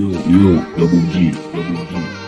Yo, yo, double G, double G.